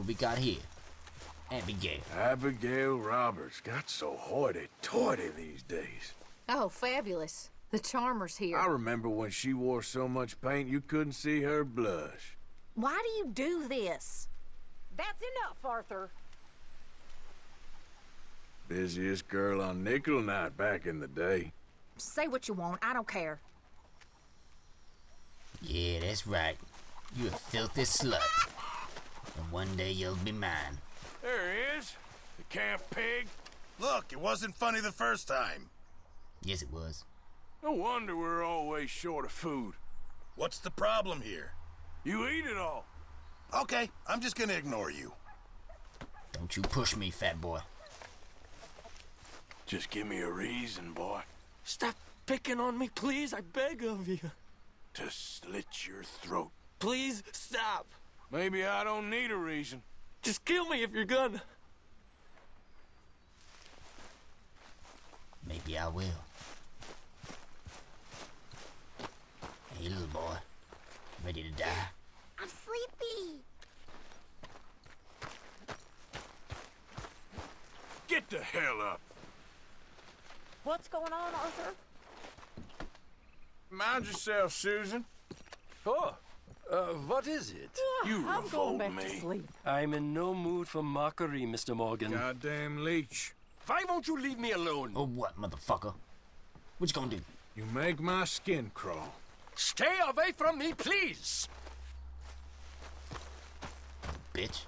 what we got here. Abigail. Abigail Roberts got so hoity-toity these days. Oh, fabulous. The charmer's here. I remember when she wore so much paint you couldn't see her blush. Why do you do this? That's enough, Arthur. Busiest girl on Nickel Night back in the day. Say what you want, I don't care. Yeah, that's right. You a filthy slut. And one day you'll be mine. There he is. The camp pig. Look, it wasn't funny the first time. Yes, it was. No wonder we're always short of food. What's the problem here? You eat it all. Okay, I'm just gonna ignore you. Don't you push me, fat boy. Just give me a reason, boy, Stop picking on me, please. I beg of you. to slit your throat. Please stop. Maybe I don't need a reason. Just kill me if you're gonna. Maybe I will. Hey, little boy. Ready to die? I'm sleepy. Get the hell up. What's going on, Arthur? Mind yourself, Susan. Oh, uh, what is it? You I'm going back me. to sleep. I'm in no mood for mockery, Mr. Morgan. Goddamn leech. Why won't you leave me alone? Or what, motherfucker? What you gonna do? You make my skin crawl. Stay away from me, please. Bitch.